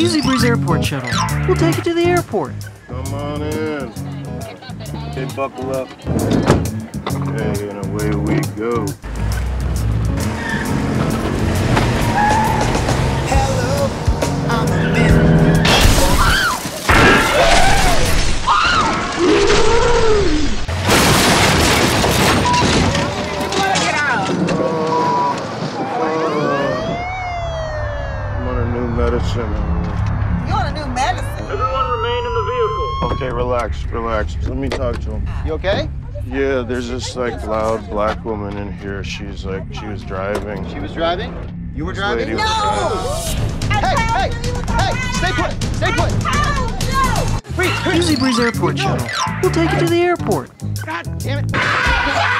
E-Z Breeze Airport Shuttle. We'll take you to the airport. Come on in. Okay, buckle up. Okay, and away we go. Medicine. Uh, you want a new medicine? Everyone remain in the vehicle. Okay, relax, relax. Let me talk to him. You okay? Yeah, there's this like loud black woman in here. She's like, she was driving. She was driving? You were This driving? lady was driving. Hey, hey, hey, stay put, stay put. Freeze, freeze. E-Z Breeze Airport Shuttle. We'll take you to the airport. God damn it.